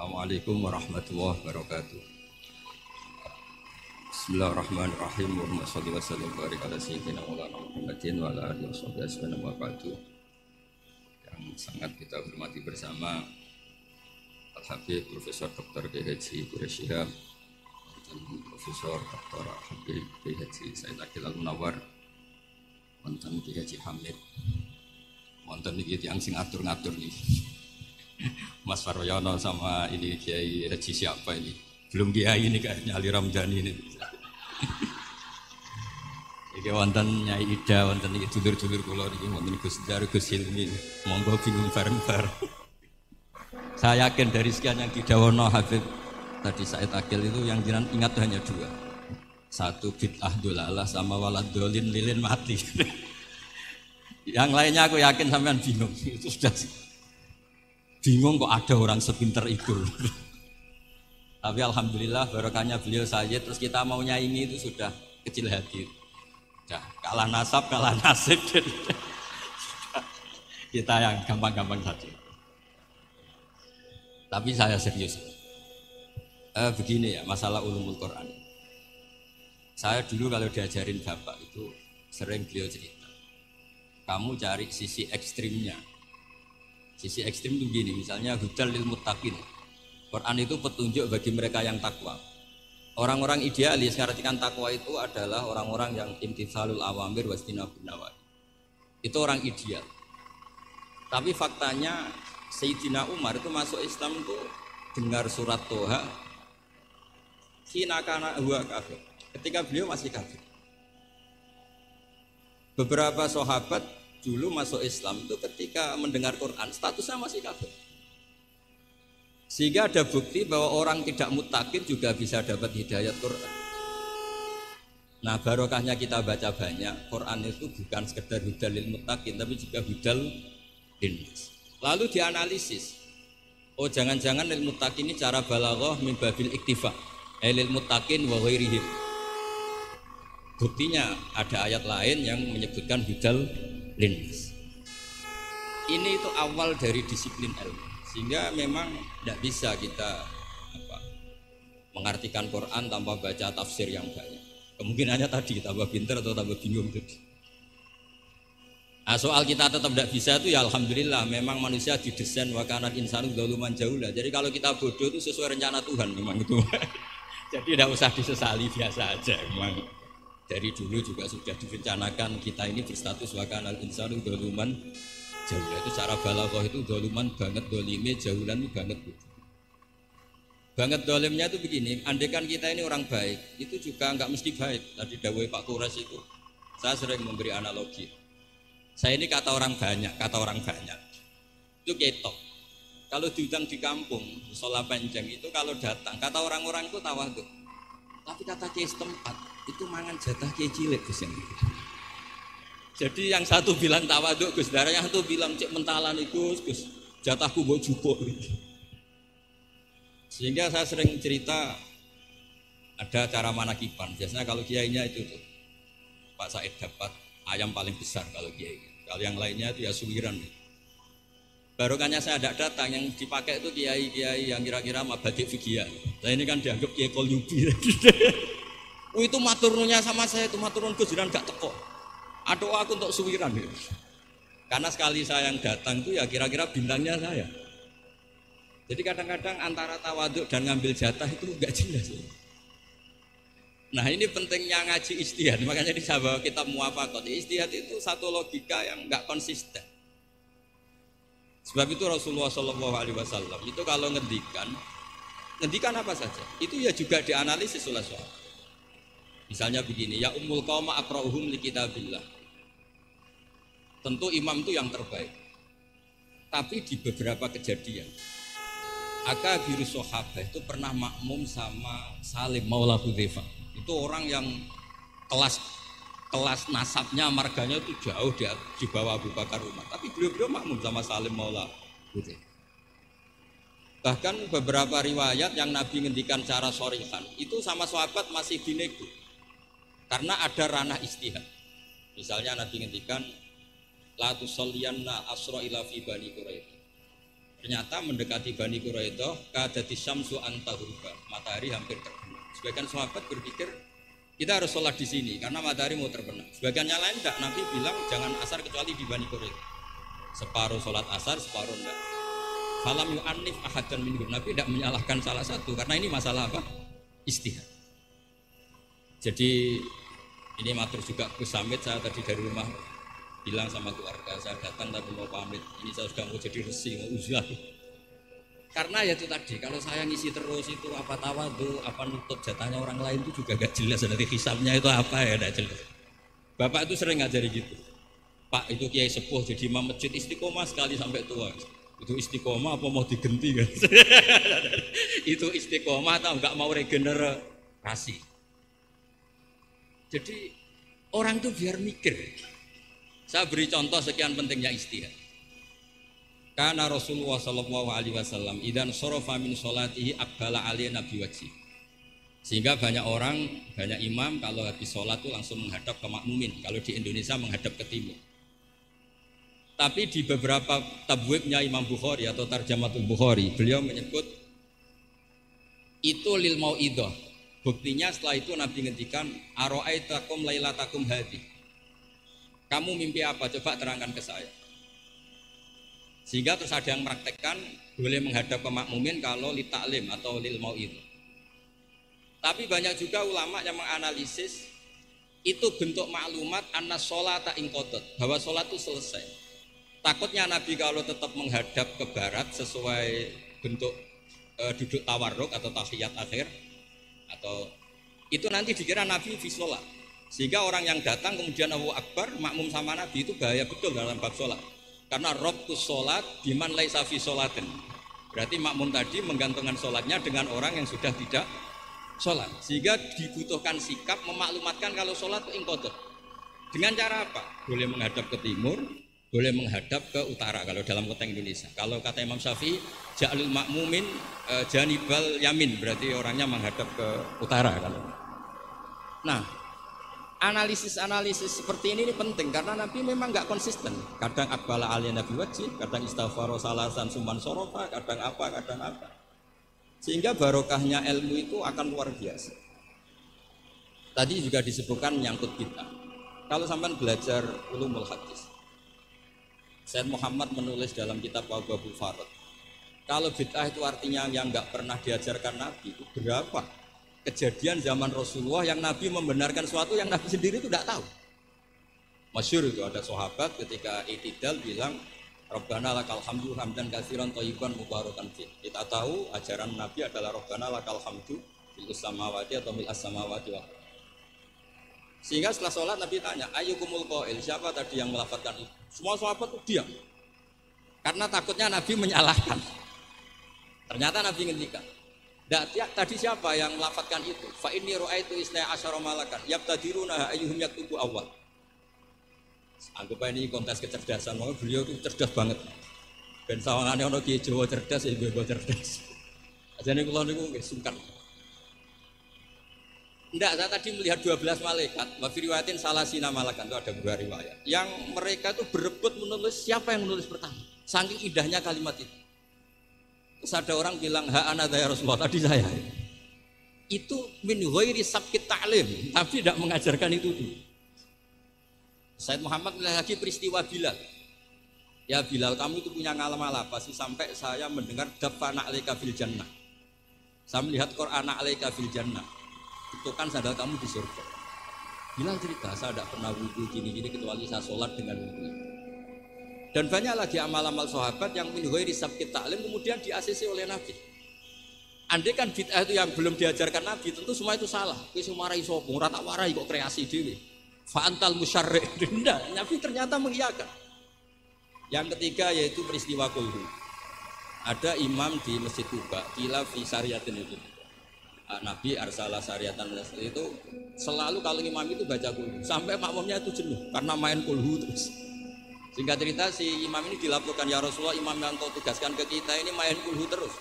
Assalamualaikum warahmatullahi wabarakatuh. Bismillahirrahmanirrahim. Wa salli wa sallim barik ala sayyidina Maulana Muhammadin wa ala alihi washabihi. Yang sangat kita hormati bersama Al Habib Profesor Dr. Haji Quraisyihab dan Profesor Dr. Habib Haji Said Akil Al Munawar Kiai Haji Hamid mantan ini yang sing atur-ngatur nih Mas Faryono sama ini Kiai Haji siapa ini? Belum Kiai ini kayaknya Ali Ramdhani ini. Iki wonten Nyai Ida, wonten iki dulur-dulur kula niki wonten Gus Dar, Gus Hilmi. Monggo bingung bareng-bareng. Saya yakin dari sekian yang didawono Habib tadi Said Akil itu yang jiran ingat hanya dua. Satu bid'ah dolalah sama walad dolin lilin mati. yang lainnya aku yakin sampean bingung. Itu sudah bingung kok ada orang sepinter itu. Tapi alhamdulillah barokahnya beliau saja terus kita mau nyaingi itu sudah kecil hati. Kalah nasab kalah nasib. Kita yang gampang-gampang saja. Tapi saya serius. Eh, begini ya masalah ulumul Quran. Saya dulu kalau diajarin bapak itu sering beliau cerita. Kamu cari sisi ekstrimnya Sisi ekstrim itu gini, misalnya hudal lil muttaqin. Quran itu petunjuk bagi mereka yang takwa. Orang-orang idealis artikan takwa itu adalah orang-orang yang imtithalul awamir wastinabun nawahi. Itu orang ideal. Tapi faktanya Sayyidina Umar itu masuk Islam itu dengar surat Toha Hina kana huwa kafir. Ketika beliau masih kafir. Beberapa sahabat dulu masuk Islam itu ketika mendengar Quran statusnya masih kafir. Sehingga ada bukti bahwa orang tidak mutakin juga bisa dapat hidayat Quran. Nah barokahnya kita baca banyak Quran itu bukan sekedar hudalil mutakin tapi juga hudal linnas. Lalu dianalisis. Oh jangan-jangan ilmu mutakin ini cara balaghah min babil iktifa. Ilmu mutakin wa ghairihim. Buktinya ada ayat lain yang menyebutkan hudal linnas. Ini itu awal dari disiplin ilmu. Sehingga memang tidak bisa kita apa, mengartikan Quran tanpa baca tafsir yang banyak. Kemungkinannya tadi tambah pinter atau tambah bingung tadi. Nah, soal kita tetap tidak bisa itu ya alhamdulillah memang manusia didesain wakanan insan jauh lah. Jadi kalau kita bodoh itu sesuai rencana Tuhan memang itu. Jadi tidak usah disesali biasa aja memang dari dulu juga sudah direncanakan kita ini berstatus wakanal insanu doluman jauh itu cara balaghah itu doluman banget dolime jauhan itu banget banget dolimnya itu begini andekan kita ini orang baik itu juga nggak mesti baik. Tadi dawai Pak Kuras itu saya sering memberi analogi. Saya ini kata orang banyak kata orang banyak. Itu ketok. Kalau diundang di kampung sholat panjang itu kalau datang kata orang-orang itu tawaduk tapi kata kiai setempat itu mangan jatah kiai cilik Gus Jadi yang satu bilang tawaduk Gus, darah yang satu bilang cek mentalan itu Gus, jatahku buat jupuk. Sehingga saya sering cerita ada cara mana kipan. Biasanya kalau kiainya itu tuh Pak Said dapat ayam paling besar kalau kiai. Kalau yang lainnya itu ya suwiran. Barokahnya saya tidak datang yang dipakai itu kiai-kiai yang kira-kira mabadik fikih. Saya ini kan dianggap kiai kol Oh, itu maturnunya sama saya itu maturun Gus gak teko. Aku untuk suwiran gitu. Karena sekali saya yang datang itu ya kira-kira bintangnya saya. Jadi kadang-kadang antara tawaduk dan ngambil jatah itu enggak jelas. Nah ini pentingnya ngaji istihad. Makanya di sahabat kita muafakot. Istihad itu satu logika yang enggak konsisten. Sebab itu Rasulullah Wasallam itu kalau ngendikan, ngendikan apa saja, itu ya juga dianalisis oleh sahabat. Misalnya begini, ya umul qauma akrauhum li kitabillah. Tentu imam itu yang terbaik. Tapi di beberapa kejadian, Aka biru sahabat itu pernah makmum sama Salim Maula Hudzaifah. Itu orang yang kelas kelas nasabnya marganya itu jauh di, di bawah Abu Bakar Umar. Tapi beliau-beliau makmum sama Salim Maula Hudzaifah. Bahkan beberapa riwayat yang Nabi ngendikan cara sorihan itu sama sahabat masih dinego karena ada ranah istihad. Misalnya Nabi ngendikan la tusalliyanna asra ila fi bani Quraisyah. Ternyata mendekati Bani Quraidah kadati syamsu. Matahari hampir terbenam. Sebagian sahabat berpikir kita harus sholat di sini karena matahari mau terbenam. Sebagian yang lain tidak. Nabi bilang jangan asar kecuali di Bani Quraidah. Separuh sholat asar, separuh enggak. Falam yu'anif dan minhum. Nabi tidak menyalahkan salah satu karena ini masalah apa? Istihad. Jadi ini matur juga Gus Samit saya tadi dari rumah bilang sama keluarga saya datang tapi mau pamit. Ini saya sudah mau jadi resi mau ujian karena ya itu tadi kalau saya ngisi terus itu apa tawa tuh apa nutup jatahnya orang lain itu juga gak jelas. Dari hisapnya itu apa ya gak jelas. Bapak itu sering ngajari gitu. Pak itu kiai sepuh jadi imam masjid istiqomah sekali sampai tua. Itu istiqomah apa mau digenti? Kan itu istiqomah atau nggak mau regenerasi jadi orang itu biar mikir saya beri contoh sekian pentingnya istihad. Karena Rasulullah Shallallahu idan sorofa min solatihi akbala ali nabi wajib. Sehingga banyak orang, banyak imam kalau habis sholat itu langsung menghadap ke makmumin. Kalau di Indonesia menghadap ke timur. Tapi di beberapa tabwibnya Imam Bukhari atau Tarjamatul Bukhari, beliau menyebut itu lil mau Buktinya setelah itu Nabi ngendikan aro'aitakum lailatakum hadi. Kamu mimpi apa? Coba terangkan ke saya. Sehingga terus ada yang meraktekkan boleh menghadap ke makmumin kalau li taklim atau lil mau itu. Tapi banyak juga ulama yang menganalisis itu bentuk maklumat anna sholat ingkotot bahwa sholat itu selesai. Takutnya Nabi kalau tetap menghadap ke barat sesuai bentuk e, duduk tawarruk atau tahiyat akhir atau itu nanti dikira Nabi fi sholat sehingga orang yang datang kemudian Allahu Akbar makmum sama Nabi itu bahaya betul dalam bab sholat. Karena robtus sholat diman laisa fi sholatin. Berarti makmum tadi menggantungkan sholatnya dengan orang yang sudah tidak sholat. Sehingga dibutuhkan sikap memaklumatkan kalau sholat itu ingkotot. Dengan cara apa? Boleh menghadap ke timur, boleh menghadap ke utara kalau dalam kota Indonesia. Kalau kata Imam Syafi'i, ja'lul makmumin e, janibal yamin, berarti orangnya menghadap ke utara kalau. Nah, analisis-analisis seperti ini, ini penting karena Nabi memang nggak konsisten. Kadang akbala aliyah Nabi wajib, kadang istighfar salasan suman sorofa, kadang apa, kadang apa. Sehingga barokahnya ilmu itu akan luar biasa. Tadi juga disebutkan menyangkut kita. Kalau sampai belajar ulumul hadis, Said Muhammad menulis dalam kitab Abu Farad. Kalau bid'ah itu artinya yang nggak pernah diajarkan Nabi itu berapa? kejadian zaman Rasulullah yang Nabi membenarkan sesuatu yang Nabi sendiri itu tidak tahu. Masyur itu ada sahabat ketika itidal bilang Rabbana lakal hamdu hamdan kathiran thayyiban mubarakan fi. Kita tahu ajaran Nabi adalah Rabbana lakal hamdu fil samawati atau mil samawati wa sehingga setelah sholat Nabi tanya, ayo kumul qail, siapa tadi yang melafatkan itu? Semua sahabat itu diam. Karena takutnya Nabi menyalahkan. Ternyata Nabi ngendikan, tadi siapa yang melafatkan itu? Fa inni itu isna asyara malakan yabtadiruna ayyuhum yaktubu awal. Anggap ini kontes kecerdasan, maka beliau itu cerdas banget. Ben sawangane kiai Jawa cerdas ya gue cerdas. Ajane kula niku nggih sungkan. Tidak, saya tadi melihat 12 malaikat, wa riwayatin salah sina malakan itu ada dua riwayat. Yang mereka itu berebut menulis siapa yang menulis pertama. Saking indahnya kalimat itu. Terus ada orang bilang, ha ana ya Rasulullah, tadi saya. Itu min ghairi sabkit ta'lim, tapi tidak mengajarkan itu dulu. Said Muhammad lagi peristiwa Bilal. Ya Bilal, kamu itu punya ngalaman apa sih sampai saya mendengar dafana alaika fil jannah. Saya melihat Quran alaika fil jannah. Itu kan sandal kamu di surga. Bilal cerita, saya tidak pernah wudhu gini-gini kecuali saya sholat dengan wudhu. Dan banyak lagi amal-amal sahabat yang min sabqit ta'lim kemudian di ACC oleh Nabi. Andai kan bid'ah itu yang belum diajarkan Nabi, tentu semua itu salah. Wis marai sapa, ora tak warai kok kreasi dhewe. Fa'antal musyarri. Tidak, Nabi ternyata mengiyakan. Yang ketiga yaitu peristiwa kulhu. Ada imam di Masjid Kuba, kila fi syariatin itu. Nabi arsala syariatan itu selalu kalau imam itu baca kulhu sampai makmumnya itu jenuh karena main kulhu terus. Singkat cerita si imam ini dilaporkan ya Rasulullah imam yang kau tugaskan ke kita ini main kulhu terus.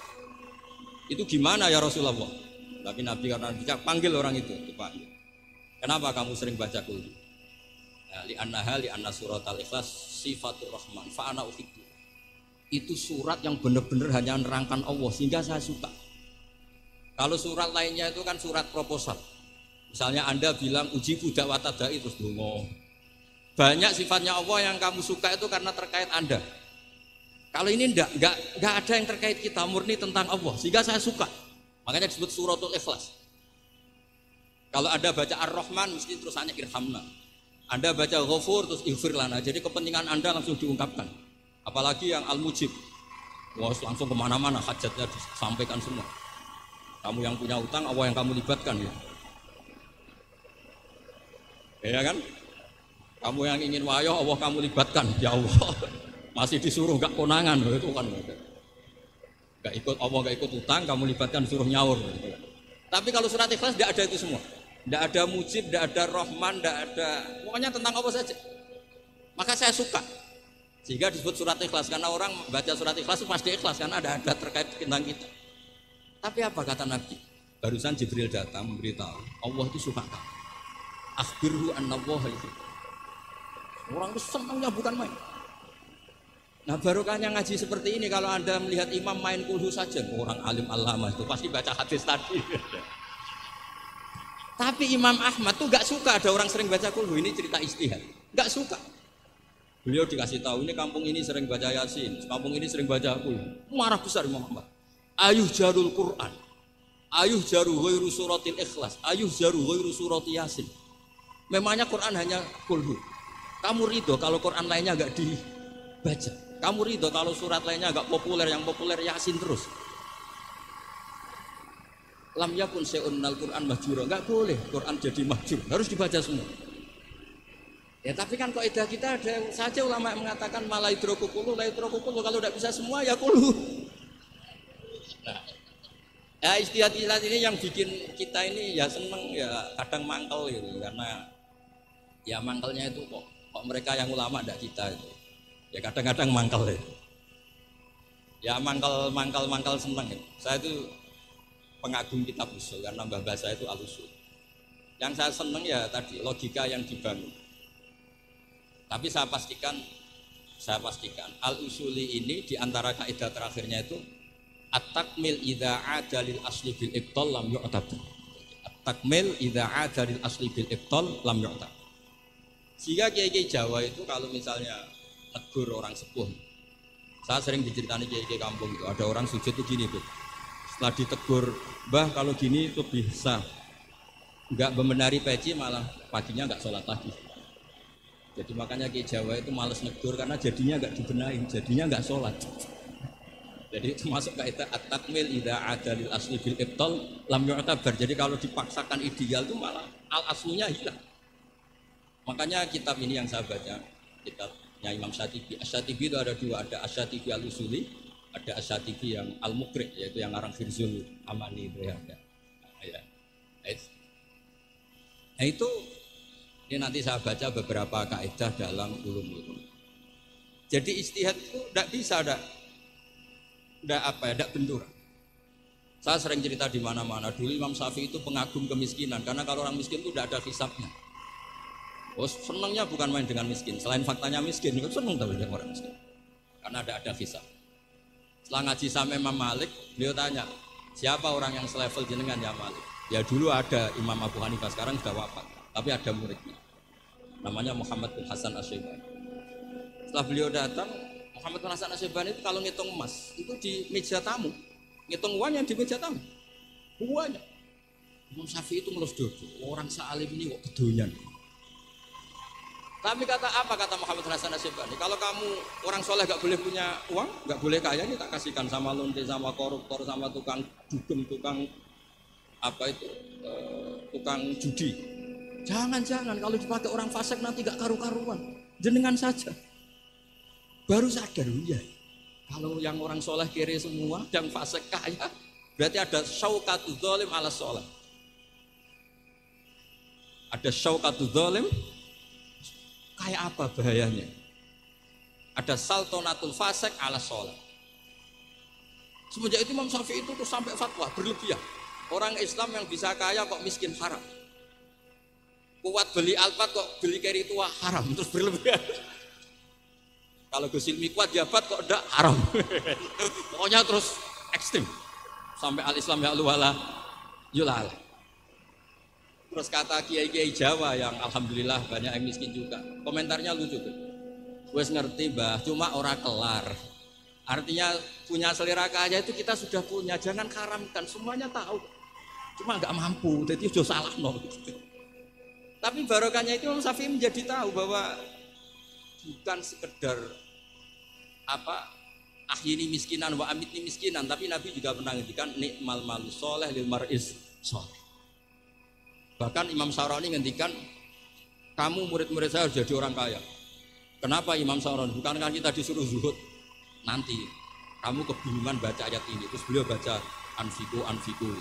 Itu gimana ya Rasulullah? Tapi Nabi karena bijak panggil orang itu, dipanggil. Kenapa kamu sering baca kulhu? Ya, li li anna surat al-ikhlas sifatur rahman fa ana itu surat yang benar-benar hanya menerangkan Allah sehingga saya suka. Kalau surat lainnya itu kan surat proposal. Misalnya Anda bilang uji budak watadai terus dungo. Banyak sifatnya Allah yang kamu suka itu karena terkait Anda. Kalau ini enggak, enggak, enggak ada yang terkait kita murni tentang Allah sehingga saya suka. Makanya disebut suratul ikhlas. Kalau Anda baca Ar-Rahman mesti terus hanya irhamna. Anda baca Ghafur terus ighfir lana. Jadi kepentingan Anda langsung diungkapkan. Apalagi yang Al-Mujib. Wah, langsung ke mana-mana hajatnya disampaikan semua. Kamu yang punya utang, Allah yang kamu libatkan ya. Ya kan? Kamu yang ingin wayo, Allah kamu libatkan. Ya Allah, masih disuruh gak konangan itu kan. Gak ikut Allah, gak ikut utang, kamu libatkan suruh nyaur. Tapi kalau surat ikhlas tidak ada itu semua. Tidak ada mujib, tidak ada rahman, tidak ada pokoknya tentang apa saja. Maka saya suka. Sehingga disebut surat ikhlas karena orang baca surat ikhlas pasti ikhlas karena ada ada terkait tentang kita. Tapi apa kata Nabi? Barusan Jibril datang memberitahu Allah itu suka kamu. Akhbirhu itu. Orang itu senangnya bukan main. Nah barokahnya ngaji seperti ini kalau anda melihat imam main kulhu saja orang alim alama itu pasti baca hadis tadi. Tapi Imam Ahmad tuh gak suka ada orang sering baca kulhu ini cerita istihad, gak suka. Beliau dikasih tahu ini kampung ini sering baca yasin, kampung ini sering baca kulhu. Marah besar Imam Ahmad. Ayuh jarul Quran, ayuh jaru ghairu suratil ikhlas, ayuh jaru ghairu surat yasin. Memangnya Quran hanya kulhu. Kamu ridho kalau Quran lainnya gak dibaca. Kamu ridho kalau surat lainnya agak populer, yang populer Yasin terus. Lam yakun se'unnal Quran mahjura. Enggak boleh Quran jadi mahjur. Harus dibaca semua. Ya tapi kan kaidah kita ada saja ulama yang mengatakan malah hidrokukulu, la. Kalau tidak bisa semua ya kulu. Ya istiadat ini yang bikin kita ini ya seneng ya kadang mangkel gitu karena ya mangkelnya itu kok kok mereka yang ulama tidak kita itu. Ya kadang-kadang mangkal ya. Ya mangkal mangkal mangkal seneng ya. saya itu pengagum kitab usul karena mbah bahasa itu alusul. Yang saya seneng ya tadi logika yang dibangun. Tapi saya pastikan saya pastikan al usuli ini di antara kaidah terakhirnya itu at-takmil idza adalil asli bil ibtal lam yu'tab at-takmil idza adalil asli bil ibtal lam yu'tab sehingga kiai-kiai Jawa itu kalau misalnya tegur orang sepuh. Saya sering diceritani kiai kiai kampung itu ada orang sujud itu gini tuh. Setelah ditegur, bah kalau gini itu bisa nggak membenari peci malah paginya nggak sholat lagi. Jadi makanya kiai Jawa itu males negur karena jadinya nggak dibenahin, jadinya nggak sholat. Jadi itu masuk kaitan at-takmil idza adalil asli bil ibtal lam yu'tabar. Jadi kalau dipaksakan ideal itu malah al aslunya hilang. Makanya kitab ini yang saya baca, kitab ya Imam Syatibi. Asyatibi itu ada dua, ada Asyatibi al-Usuli, ada Asyatibi yang al-Mukri, yaitu yang orang Firzul Amani itu ya. Nah, ya. Nah itu ini nanti saya baca beberapa kaidah dalam ulum ulum. Jadi istihad itu tidak bisa ada, tidak apa ya, tidak bentur. Saya sering cerita di mana-mana. Dulu Imam Syafi'i itu pengagum kemiskinan karena kalau orang miskin itu tidak ada hisapnya. Oh senangnya bukan main dengan miskin. Selain faktanya miskin, itu senang tahu dengan orang miskin. Karena ada ada visa. Setelah ngaji sama Imam Malik, beliau tanya, siapa orang yang selevel jenengan ya Malik? Ya dulu ada Imam Abu Hanifah, sekarang sudah wafat. Tapi ada muridnya. Namanya Muhammad bin Hasan Asyibani. Setelah beliau datang, Muhammad bin Hasan Asyibani itu kalau ngitung emas, itu di meja tamu. Ngitung uangnya di meja tamu. Uangnya. Imam Syafi'i itu ngelus dodo. Orang sealim ini kok kedonyan. Tapi kata apa kata Muhammad Hasan Asyibani? Kalau kamu orang soleh gak boleh punya uang, gak boleh kaya, kita kasihkan sama lonte, sama koruptor, sama tukang dugem, tukang apa itu, uh, tukang judi. Jangan-jangan kalau dipakai orang fasik nanti gak karu-karuan. Jenengan saja. Baru sadar, iya. Kalau yang orang soleh kiri semua, yang fasik kaya, berarti ada syauqatu zalim ala soleh. Ada syauqatu zalim Kayak apa bahayanya? Ada saltonatul fasek ala sholat. Semenjak itu Imam Syafi'i itu tuh sampai fatwa berlebihan. Orang Islam yang bisa kaya kok miskin haram. Kuat beli alpat kok beli keri tua haram terus berlebihan. Kalau Gus Ilmi kuat jabat kok ndak haram. Pokoknya terus ekstrim. Sampai al-Islam ya wala yulala. Terus kata kiai-kiai Jawa yang alhamdulillah banyak yang miskin juga. Komentarnya lucu tuh. Wes ngerti bah, cuma ora kelar. Artinya punya selera kaya itu kita sudah punya, jangan karamkan. Semuanya tahu. Cuma nggak mampu, jadi sudah salah no. Tapi barokahnya itu Imam Syafi'i menjadi tahu bahwa bukan sekedar apa ini miskinan wa amit ini miskinan tapi Nabi juga pernah ngendikan nikmal malu soleh lil maris soleh. Bahkan Imam Saroni ngendikan kamu murid-murid saya harus jadi orang kaya. Kenapa Imam Saroni bukan kan kita disuruh zuhud. Nanti kamu kebingungan baca ayat ini terus beliau baca anfiku anfiku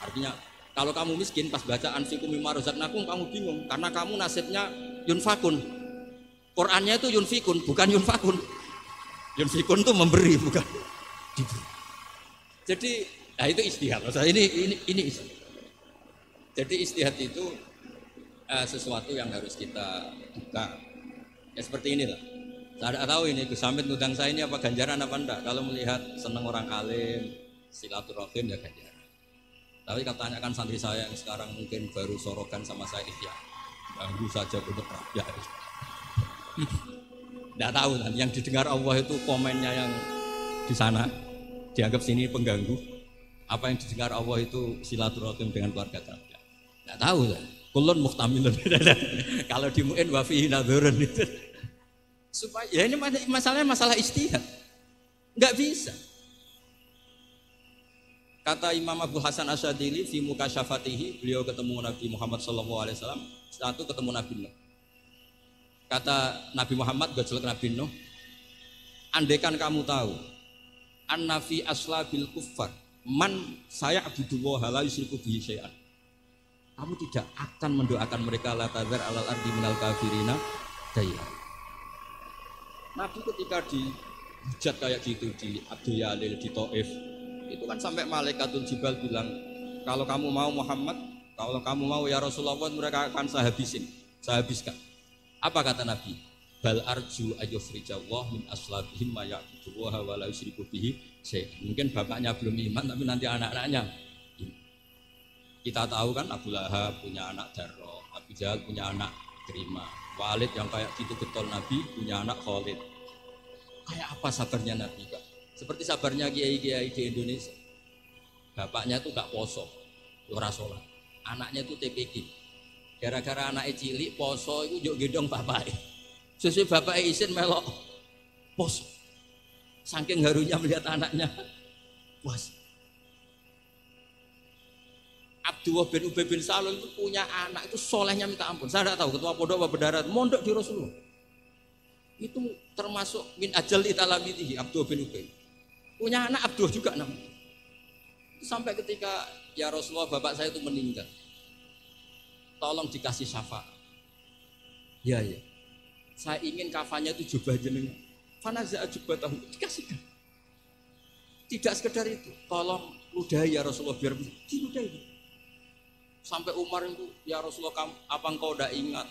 artinya kalau kamu miskin pas baca anfiku mimma rozaknakum kamu bingung karena kamu nasibnya yunfakun Qurannya itu yunfikun bukan yunfakun Yunfikun itu memberi bukan diberi. Jadi nah itu istihad. Ini ini ini istihad. Jadi istihad itu uh, sesuatu yang harus kita buka. Ya seperti inilah. Saya tidak tahu ini Gus Hamid ngundang saya ini apa ganjaran apa enggak. Kalau melihat senang orang alim, silaturahim ya ganjaran. Tapi kan santri saya yang sekarang mungkin baru sorokan sama saya ya ganggu saja untuk ya. Tidak tahu kan, yang didengar Allah itu komennya yang di sana dianggap sini pengganggu. Apa yang didengar Allah itu silaturahim dengan keluarga kerabat. Tidak tahu kan. Kulun muhtamilun. Kalau dimuin wafihi nadhurun itu. Supaya ya ini masalahnya masalah istihad. Enggak bisa. Kata Imam Abu Hasan Asyadili di muka syafatihi, beliau ketemu Nabi Muhammad SAW, satu ketemu Nabi Nuh. Kata Nabi Muhammad gojol Nabi Nuh, andaikan kamu tahu, an nafi aslabil kufar, man saya abdullah la yusriku bihi syai'an. Kamu tidak akan mendoakan mereka la tazar alal ardi minal kafirina daya. Nabi ketika dihujat kayak gitu di Abdul Yalil di Taif itu kan sampai malaikatul jibal bilang kalau kamu mau Muhammad kalau kamu mau ya Rasulullah mereka akan saya habisin saya habiskan apa kata Nabi? Bal arju ayyufrijallah min aslabihim ma ya'budullaha wa la yusyriku bihi Mungkin bapaknya belum iman tapi nanti anak-anaknya kita tahu kan Abu Lahab punya anak Darro, Abu Jahal punya anak Terima, Walid yang kayak gitu betul Nabi punya anak Khalid. Kayak apa sabarnya Nabi Kak? Seperti sabarnya kiai-kiai di Indonesia. Bapaknya tuh gak poso, ora sholat. Anaknya tuh TPG, Gara-gara anak cilik poso itu juk gendong bapak. Sesuai bapak izin melok poso. Saking harunya melihat anaknya puas. Abdullah bin Ubay bin Salul itu punya anak itu solehnya minta ampun. Saya tidak tahu ketua pondok apa berdarat mondok di Rasulullah. Itu termasuk min ajal italamitihi Abdullah bin Ubay. Punya anak Abdullah juga namanya. Sampai ketika ya Rasulullah bapak saya itu meninggal tolong dikasih syafaat. Ya ya. Saya ingin kafannya itu jubah jenengan. Fanaza jubah tahu dikasihkan. Tidak sekedar itu, tolong ludahi ya Rasulullah biar diludahi. Sampai Umar itu, ya Rasulullah kamu, apa engkau tidak ingat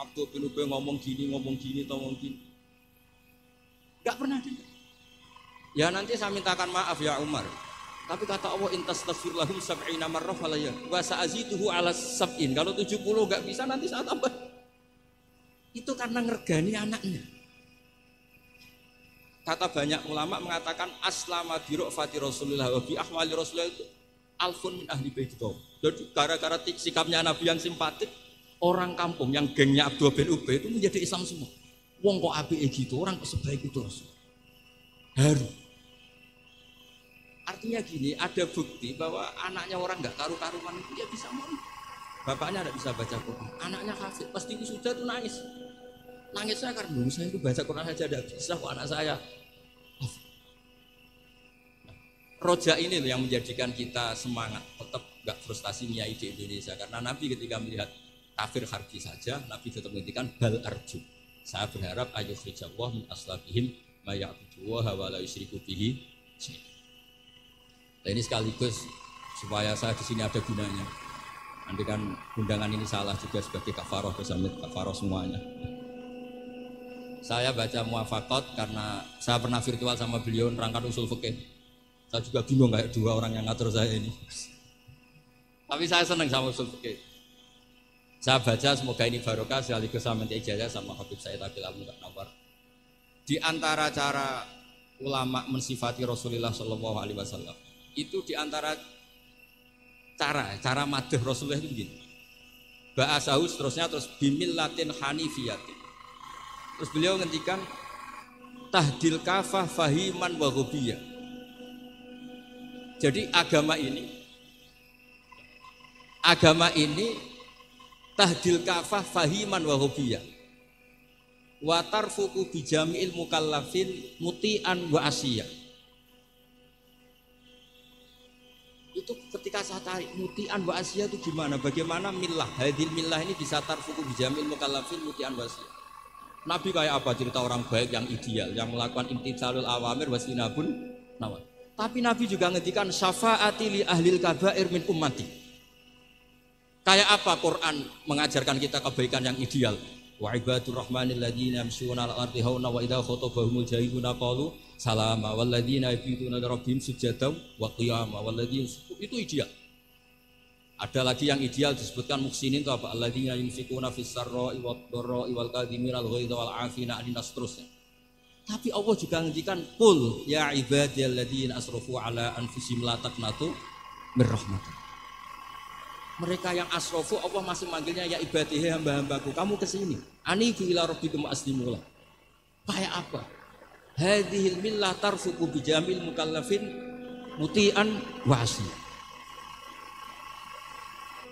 Abdul bin Ubay ngomong gini, ngomong gini, ngomong gini. Gak pernah dengar. Ya nanti saya mintakan maaf ya Umar. Tapi kata Allah intas lahum sab'ina marrah falaya wa sa'azituhu ala sab'in. Kalau 70 enggak bisa nanti saat tambah. Itu karena ngergani anaknya. Kata banyak ulama mengatakan aslama bi fati Rasulullah wa bi ahwali Rasulullah itu alfun min ahli bait Jadi gara-gara sikapnya Nabi yang simpatik, orang kampung yang gengnya Abdul bin Ubay itu menjadi Islam semua. Wong kok api gitu, orang kok sebaik itu Rasul. Haru. Artinya gini, ada bukti bahwa anaknya orang nggak karu-karuan itu ya bisa mau. Bapaknya tidak bisa baca Quran, anaknya hafid, pasti sudah tuh nangis. Nangis saya karena saya itu baca Quran saja tidak bisa kok anak saya. Roja ini yang menjadikan kita semangat, tetap nggak frustasi niai di Indonesia. Karena Nabi ketika melihat kafir harbi saja, Nabi tetap menghentikan bal arju. Saya berharap ayuh rijawah min aslabihim ma ya'budu wa la yusyriku bihi Nah, ini sekaligus supaya saya di sini ada gunanya. Nanti kan undangan ini salah juga sebagai kafaroh bersama kafaroh semuanya. saya baca muafakot karena saya pernah virtual sama beliau nerangkan usul fikih. Saya juga bingung kayak dua orang yang ngatur saya ini. Tapi saya senang sama usul fikih. Saya baca semoga ini barokah sekaligus saya minta ijazah sama Habib Said Abil Al Nawar. Di antara cara ulama mensifati Rasulullah Shallallahu Alaihi Wasallam itu di antara cara cara madh Rasulullah itu begini. Ba'asahu seterusnya terus bimil latin hanifiyatin. Terus beliau ngendikan tahdil kafah fahiman wa Jadi agama ini agama ini tahdil kafah fahiman wa hobiyah wa tarfuku bijami'il mukallafin muti'an wa asiyah itu ketika saya tarik muti'an wa asiyah itu gimana? Bagaimana milah? Hadil milah ini bisa tarfuku bijami'il mukallafin muti'an wa asiyah Nabi kayak apa? Cerita orang baik yang ideal yang melakukan imtitsalul awamir wasinabun nawat tapi Nabi juga ngedikan syafaati li ahlil kabair min ummati. Kayak apa Quran mengajarkan kita kebaikan yang ideal? Wa ibadur rahmanil ladzina yamshuna al ardi hauna wa idza khatabahumul jahiluna qalu salama wal ladzina yabituna rabbihim sujadan wa qiyama wal ladzina itu ideal. Ada lagi yang ideal disebutkan muksinin itu apa? Alladzina yunfikuna fis sarra'i wad dharra'i wal kadhimina al ghaidha wal 'afina 'anil seterusnya. Tapi Allah juga ngendikan qul ya ibadiyalladzina asrafu ala anfusihim la taqnatu mir rahmatillah mereka yang asrofu Allah masih manggilnya ya ibadihi hamba-hambaku kamu ke sini ani ila rabbikum aslimulah kayak apa hadhil millah tarfuku bijamil mukallafin mutian wasi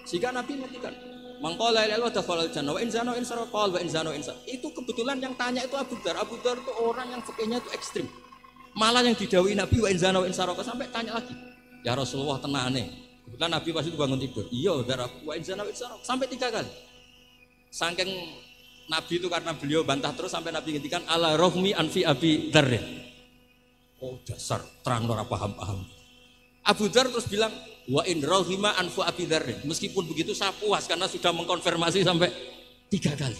sehingga Nabi ngertikan Mangkola ilaha dakhala jannah wa in zana in sarqa wa in zana in Itu kebetulan yang tanya itu Abu Dar. Abu Dar itu orang yang fikihnya itu ekstrim. Malah yang didawi Nabi wa in zana wa in sampai tanya lagi. Ya Rasulullah tenane. Kebetulan Nabi pas itu bangun tidur. Iya, darah wa insana sampai tiga kali. Saking Nabi itu karena beliau bantah terus sampai Nabi ngintikan ala rohmi anfi abi darre. Oh dasar terang ora paham paham. Abu Dar terus bilang wa in rohima anfu abi darre. Meskipun begitu saya puas karena sudah mengkonfirmasi sampai tiga kali.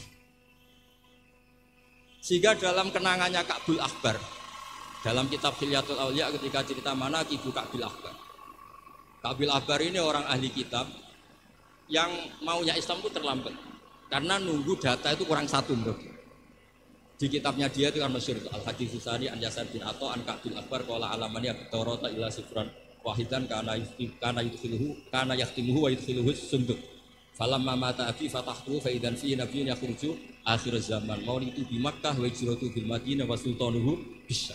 Sehingga dalam kenangannya Ka'bul Akbar dalam kitab Hilyatul Aulia ketika cerita mana ibu Ka'bul Akbar Kabil Akbar ini orang ahli kitab yang maunya Islam itu terlambat karena nunggu data itu kurang satu bro. Di kitabnya dia itu kan masyur Al Hadis Susani An Yasar bin Ato An Kabil Akbar Kola alamani Torota ila sifran wahidan karena karena yudkhiluhu karena yaktimuhu wa yudkhiluhu sunduk. Falam mata abi fatahtu faidan fi nabiyyun yakhruju akhir zaman. Mau itu di Makkah wa hijratu bil Madinah wa sultanuhu bisa.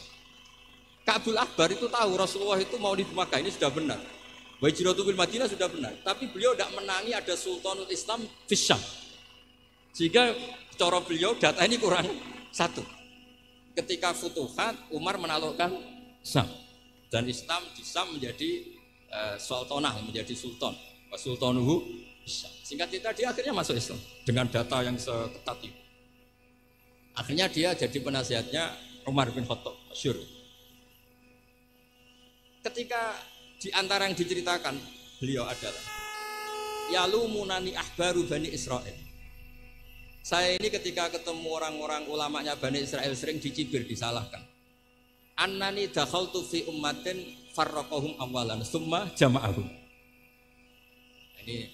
Kabul Akbar itu tahu Rasulullah itu mau di Makkah ini sudah benar. Wajiratu bil Madinah sudah benar, tapi beliau tidak menangi ada Sultanul Islam Fisyam. Sehingga cara beliau data ini kurang satu. Ketika Futuhat, Umar menaklukkan Sam. Dan Islam di Sam menjadi uh, sultanah, menjadi sultan. Sultanuhu Fisyam. Sehingga kita dia akhirnya masuk Islam dengan data yang seketat itu. Akhirnya dia jadi penasihatnya Umar bin Khattab, masyur. Ketika di antara yang diceritakan beliau adalah Yalumunani ahbaru Bani Israel. Saya ini ketika ketemu orang-orang ulamanya Bani Israel sering dicibir, disalahkan. Annani dakhaltu fi ummatin farraqahum awalan summa jama'ahum. Ini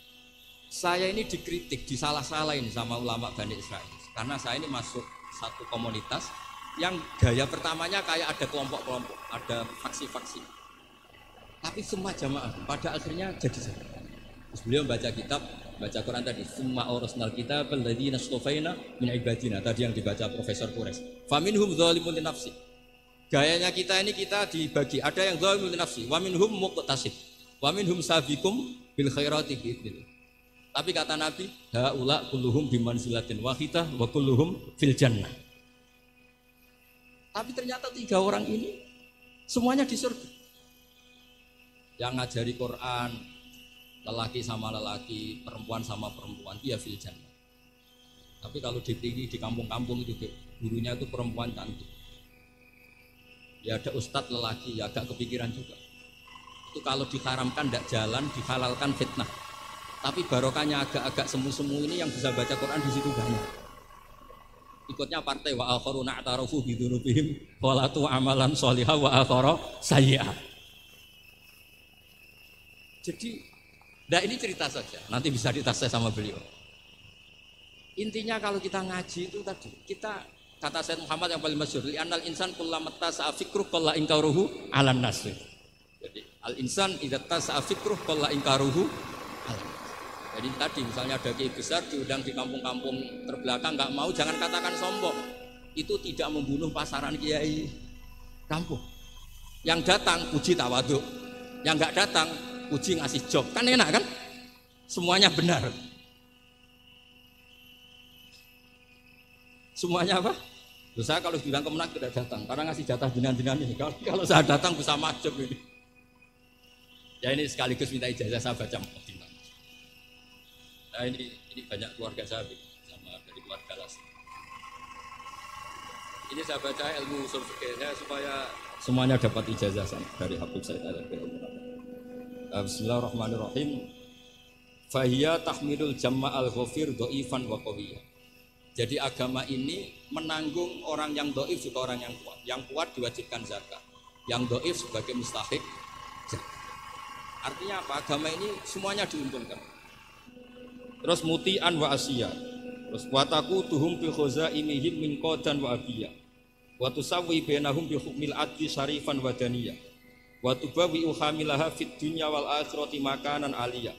saya ini dikritik, disalah-salahin sama ulama Bani Israel. Karena saya ini masuk satu komunitas yang gaya pertamanya kayak ada kelompok-kelompok, ada faksi-faksi tapi semua jamaah pada akhirnya jadi satu. Terus beliau baca kitab, baca Quran tadi, semua orasnal kita berladi nastofaina min ibadina. Tadi yang dibaca Profesor Kures. Faminhum zalimun nafsi. Gayanya kita ini kita dibagi. Ada yang zalimun nafsi, wa minhum muqtasid, wa minhum sabikum bil khairati biidznillah. Tapi kata Nabi, haula kulluhum bimanzilatin wahidah wa kulluhum fil jannah. Tapi ternyata tiga orang ini semuanya di surga yang ngajari Quran lelaki sama lelaki, perempuan sama perempuan, dia fil. Tapi kalau di tinggi di kampung-kampung itu gurunya itu perempuan cantik. Ya ada ustadz lelaki, ya agak kepikiran juga. Itu kalau diharamkan tidak jalan, dihalalkan fitnah. Tapi barokahnya agak-agak semu-semu ini yang bisa baca Quran di situ banyak. Ikutnya partai wa akharuna atarafu bidurubihim walatu amalan sholihah wa akhara sayyi'ah. Jadi, nah ini cerita saja. Nanti bisa ditas sama beliau. Intinya kalau kita ngaji itu tadi, kita kata Said Muhammad yang paling masyhur, li anal insan kullamata sa'fikruh qalla inkaruhu alan nasir. Jadi al insan idza tasa'fikruh qalla inkaruhu alan jadi tadi misalnya ada kiai besar diundang di kampung-kampung terbelakang nggak mau jangan katakan sombong. Itu tidak membunuh pasaran kiai kampung. Yang datang puji tawaduk, yang nggak datang puji ngasih job. Kan enak kan? Semuanya benar. Semuanya apa? Loh, saya kalau bilang kemenang tidak datang karena ngasih jatah jinan-jinan ini. Kalau, kalau saya datang bisa macet ini. Ya ini sekaligus minta ijazah saya baca Nah ini ini banyak keluarga saya sama dari keluarga las. Ini saya baca ilmu usul fikihnya supaya semuanya dapat ijazah dari Habib Said al Bismillahirrahmanirrahim. Fahiyya tahmirul al ghafir do'ifan wa qawiyya. Jadi agama ini menanggung orang yang doif juga orang yang kuat. Yang kuat diwajibkan zakat. Yang doif sebagai mustahik Artinya apa? Agama ini semuanya diuntungkan terus mutian wa asia terus wataku tuhum bi khazaimihim min qadan wa abiya wa tusawwi bainahum bi hukmil adli syarifan wa daniyah wa tubawi uhamilaha fit dunya wal akhirati makanan aliyah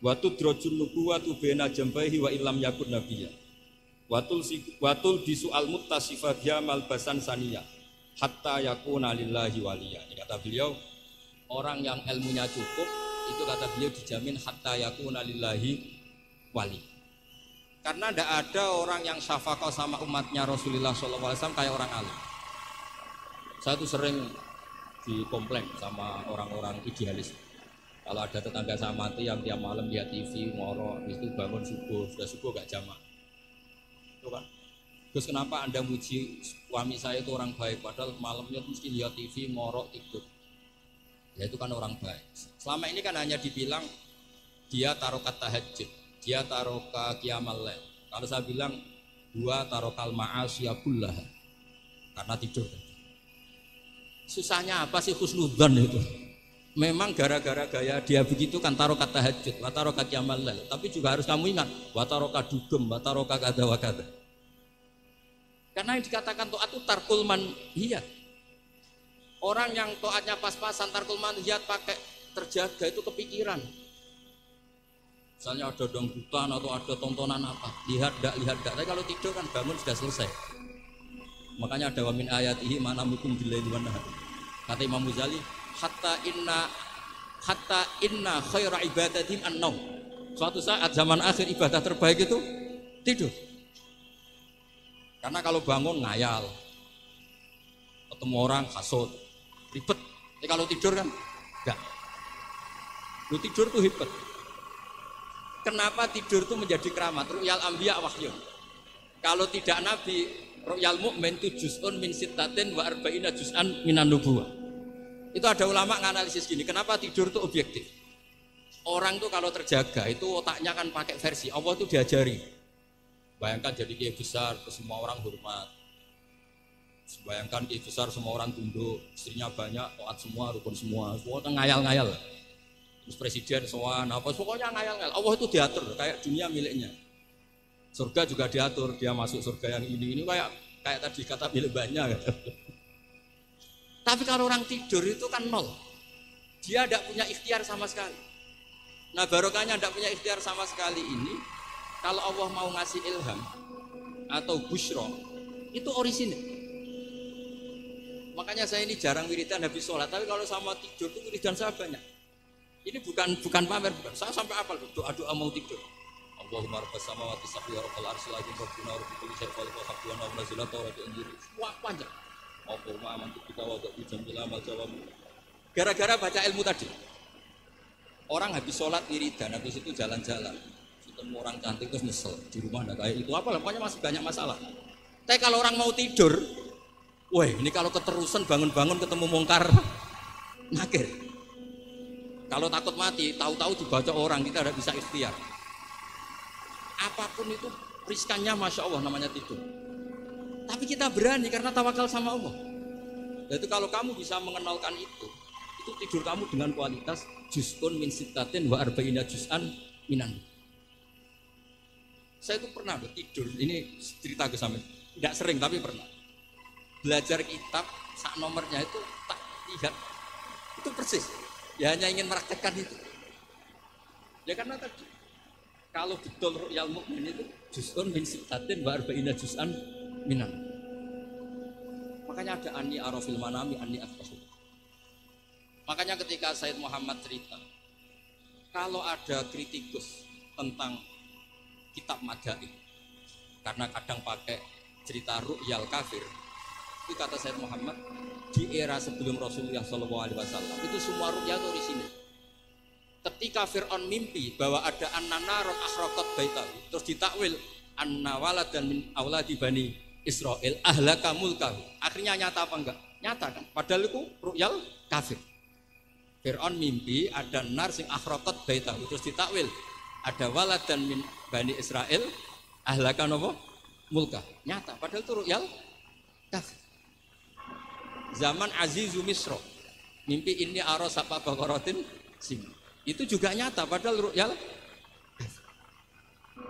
wa tudrajun nubuwatu baina jambaihi wa illam yakun nabiyya watul watul bisu al muttasifa biya malbasan saniyah hatta yakuna lillahi waliya ini kata beliau orang yang ilmunya cukup itu kata beliau dijamin hatta yakuna lillahi wali. Karena tidak ada orang yang syafaqah sama umatnya Rasulullah SAW kayak orang alim. Saya tuh sering dikomplain sama orang-orang idealis. Kalau ada tetangga saya mati yang tiap malam lihat TV, ngorok, itu bangun subuh, sudah subuh gak. Itu kan? Terus kenapa anda muji suami saya itu orang baik, padahal malamnya mesti lihat TV, ngorok, tidur. Ya itu kan orang baik. Selama ini kan hanya dibilang dia taruh kata tahajud dia taroka kiamal Kalau saya bilang dua tarokal ma'asya kullah karena tidur. Susahnya apa sih khusnudzan itu? Memang gara-gara gaya dia begitu kan taroka tahajud, wa taroka kiamal Tapi juga harus kamu ingat, wa taroka dugem, wa taroka kada wa kada. Karena yang dikatakan to'at itu tarkul manhiyat. Orang yang to'atnya pas-pasan tarkul manhiyat pakai terjaga itu kepikiran Misalnya ada dangdutan atau ada tontonan apa, lihat dak lihat dak. Tapi kalau tidur kan bangun sudah selesai. Makanya ada wamin ayatihi mana mukum billaili wan nahar. Kata Imam Muzali, hatta inna hatta inna khaira ibadatin an Suatu saat zaman akhir ibadah terbaik itu tidur. Karena kalau bangun ngayal, ketemu orang kasut, ribet. Tapi kalau tidur kan enggak. Lu tidur tuh hebat. Kenapa tidur itu menjadi keramat? Ru'yal ambiya wahyu. Kalau tidak nabi, ru'yal mu'min itu juz'un min sittatin wa arba'ina juz'an minan nubuwah. Itu ada ulama nganalisis gini, kenapa tidur itu objektif? Orang tuh kalau terjaga itu otaknya kan pakai versi Allah itu diajari. Bayangkan jadi kiai besar, semua orang hormat. Bayangkan kiai besar semua orang tunduk, istrinya banyak, taat semua, rukun semua, semua kan ngayal-ngayal terus presiden soal apa pokoknya ngayal-ngayal Allah itu diatur kayak dunia miliknya surga juga diatur dia masuk surga yang ini ini kayak kayak tadi kata milik banyak tapi kalau orang tidur itu kan nol. Dia tidak punya ikhtiar sama sekali. Nah barokahnya tidak punya ikhtiar sama sekali ini kalau Allah mau ngasih ilham atau bushro itu orisinil makanya saya ini jarang wiridan habis sholat tapi kalau sama tidur itu wiridan saya banyak. Ini bukan bukan pamer, bukan. Saya sampai apal doa doa mau tidur. Allahumma rabbas samawati sab'i wa rabbal arsy lazim rabbuna rabbi kulli syai'in khaliqu habduna wa nazila tawrati anjir. Wah panjang. Allahumma amantu bika wa bi jamil amal jawab. Gara-gara baca ilmu tadi. Orang habis sholat wiridan, habis itu jalan-jalan. Ketemu orang cantik terus nyesel di rumah ada kayak itu apa pokoknya masih banyak masalah. Tapi kalau orang mau tidur, wah ini kalau keterusan bangun-bangun ketemu mongkar, nakir. Kalau takut mati, tahu-tahu dibaca orang, kita tidak bisa ikhtiar. Apa pun itu riskannya Masya Allah namanya tidur. Tapi kita berani karena tawakal sama Allah. Itu kalau kamu bisa mengenalkan itu, itu tidur kamu dengan kualitas juz'un min sittatin wa arba'ina juz'an minan. Saya itu pernah tidur, ini cerita ke sampai tidak sering tapi pernah. Belajar kitab sak nomornya itu tak lihat itu persis. Ya hanya ingin meraktekkan itu. Ya karena tadi kalau betul ru'yal mukmin itu juz'un min sittatin wa arba'ina juz'an minan. Makanya ada ani arafil manami ani atfahu. Makanya ketika Said Muhammad cerita, kalau ada kritikus tentang kitab madai, karena kadang pakai cerita ru'yal kafir, itu kata Said Muhammad di era sebelum Rasulullah SAW itu semua ru'ya itu orisinil ketika Fir'aun mimpi bahwa ada an-nanaron akhraqat baitahu terus ditakwil an-nawala dan min auladi bani Israel ahlaka mulkahu. Akhirnya nyata apa enggak? Nyata kan? Padahal itu ru'yal kafir. Fir'aun mimpi ada nar sing akhraqat baitahu terus ditakwil ada walad dan min bani Israel ahlaka nopo? Mulka nyata padahal itu ru'yal kafir. Zaman Azizu Misro mimpi ini aros apa bakorotin? Sim itu juga nyata padahal ru'yal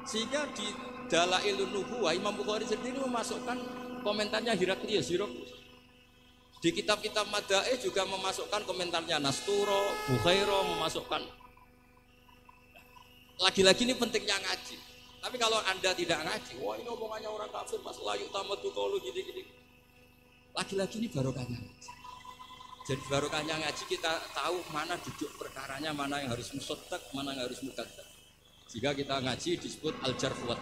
sehingga di Dalailun Nubuwah Imam Bukhari sendiri memasukkan komentarnya Heraklius di kitab-kitab Madae juga memasukkan komentarnya Nasturo, Bukhairo memasukkan. Lagi-lagi ini pentingnya ngaji. Tapi kalau anda tidak ngaji wah ini omongannya orang kafir pas layu tamat kalau gini-gini. Lagi-lagi ini barokahnya ngaji jadi barokahnya ngaji kita tahu mana duduk perkaranya, mana yang harus musotak, mana yang harus mukaddam. Jika kita ngaji disebut al-jarh wa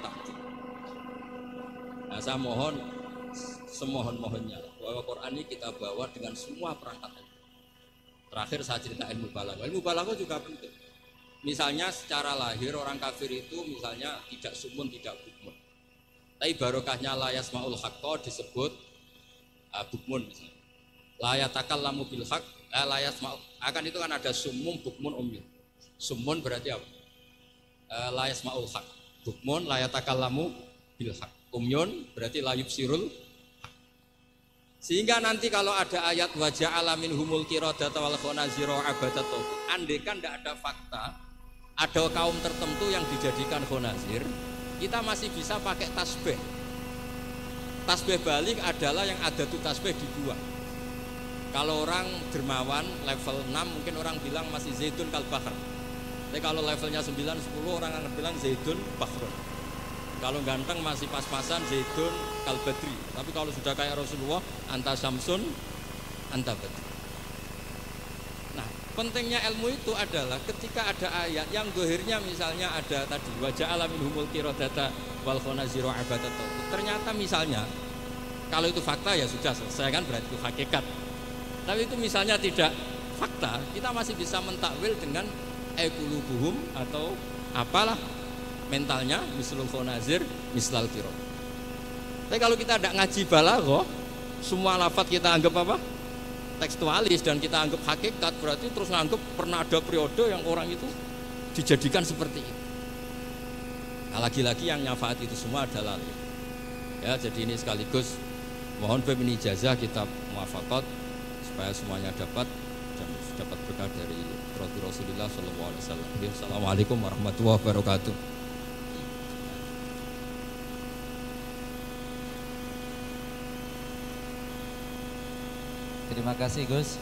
Nah, saya mohon semohon-mohonnya bahwa Quran ini kita bawa dengan semua perangkat. Terakhir saya cerita ilmu balaghah. Ilmu balaghah juga penting. Misalnya secara lahir orang kafir itu misalnya tidak sumun, tidak bukmun. Tapi barokahnya layas maul hakko disebut uh, bukmun misalnya layatakal lamu bil hak eh, layas akan itu kan ada sumum bukmun umyun. Sumun berarti apa? Eh, layas maul hak bukmun layatakal lamu bil hak umyun berarti layub sirul sehingga nanti kalau ada ayat wajah alamin humul kirodata wal khonaziro abadat andekan tidak ada fakta ada kaum tertentu yang dijadikan khonazir kita masih bisa pakai tasbih. Tasbih balik adalah yang ada tuh tasbih dibuang kalau orang dermawan level 6 mungkin orang bilang masih zaitun kal bahr. Tapi kalau levelnya 9 10 orang akan bilang zaitun bahrun. Kalau ganteng masih pas-pasan zaitun kal badri. Tapi kalau sudah kayak Rasulullah anta samsun anta badri. Nah, pentingnya ilmu itu adalah ketika ada ayat yang gohirnya misalnya ada tadi wajah alamin humul kirodata wal khonaziro abadat ternyata misalnya kalau itu fakta ya sudah selesai kan berarti itu hakikat tapi itu misalnya tidak fakta, kita masih bisa mentakwil dengan ekulubuhum atau apalah mentalnya mislul khonazir mislal kiro. Tapi kalau kita tidak ngaji balaghah, semua lafat kita anggap apa? tekstualis dan kita anggap hakikat berarti terus nganggap pernah ada periode yang orang itu dijadikan seperti itu. Nah, lagi-lagi yang nyafaat itu semua adalah ya jadi ini sekaligus mohon pemimpin ijazah kita muafakat supaya semuanya dapat dan dapat berkah dari Rasulullah Shallallahu Alaihi Wasallam. Assalamualaikum warahmatullahi wabarakatuh. Terima kasih Gus.